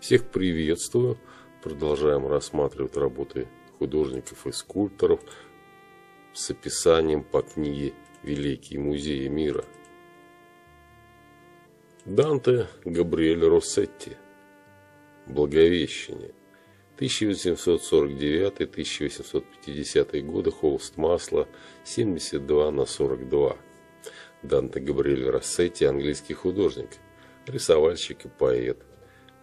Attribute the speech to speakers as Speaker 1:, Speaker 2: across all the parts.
Speaker 1: Всех приветствую. Продолжаем рассматривать работы художников и скульпторов с описанием по книге «Великие музеи мира». Данте Габриэль Россетти. Благовещение. 1849-1850 годы, холст масла, 72 на 42. Данте Габриэль Рассетти – английский художник, рисовальщик и поэт.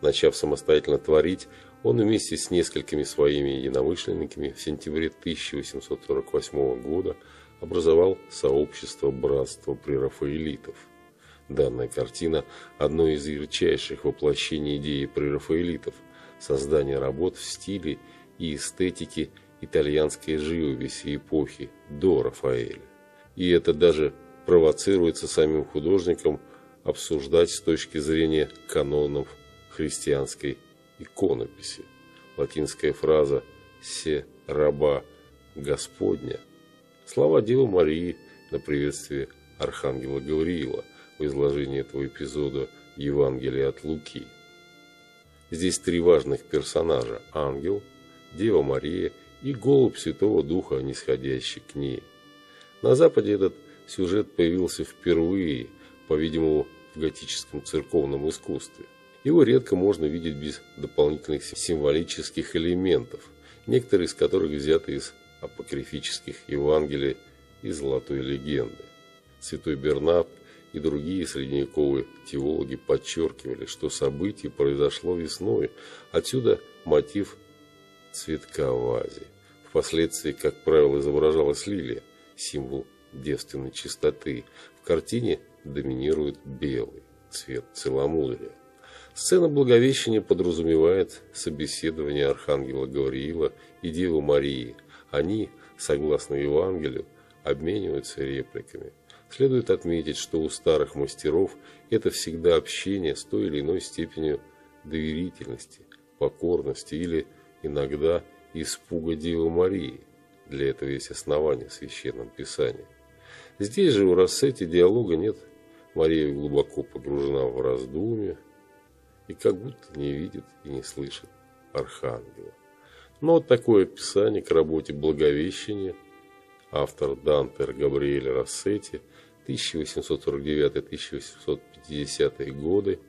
Speaker 1: Начав самостоятельно творить, он вместе с несколькими своими единомышленниками в сентябре 1848 года образовал сообщество братства прерафаэлитов. Данная картина – одно из ярчайших воплощений идеи прерафаэлитов – создание работ в стиле и эстетике итальянской живописи эпохи до Рафаэля. И это даже провоцируется самим художником обсуждать с точки зрения канонов христианской иконописи. Латинская фраза «се раба Господня» слова Девы Марии на приветствие Архангела Гавриила в изложении этого эпизода Евангелия от Луки. Здесь три важных персонажа – ангел, Дева Мария и голубь Святого Духа, нисходящий к ней. На Западе этот сюжет появился впервые, по-видимому, в готическом церковном искусстве. Его редко можно видеть без дополнительных символических элементов, некоторые из которых взяты из апокрифических Евангелий и Золотой легенды. Святой Бернард и другие средневековые теологи подчеркивали, что событие произошло весной, отсюда мотив цветка в вазе. Впоследствии, как правило, изображалась лилия, символ девственной чистоты. В картине доминирует белый цвет целомудрия. Сцена Благовещения подразумевает собеседование Архангела Гавриила и Девы Марии. Они, согласно Евангелию, обмениваются репликами. Следует отметить, что у старых мастеров это всегда общение с той или иной степенью доверительности, покорности или иногда испуга Девы Марии. Для этого есть основания в Священном Писании. Здесь же у Рассети диалога нет. Мария глубоко погружена в раздумье и как будто не видит и не слышит Архангела. Но вот такое описание к работе Благовещения автор Дантер Габриэль Рассети 1849-1850 годы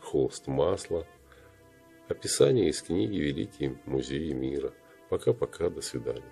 Speaker 1: холст масла описание из книги «Великие музеи мира». Пока-пока, до свидания.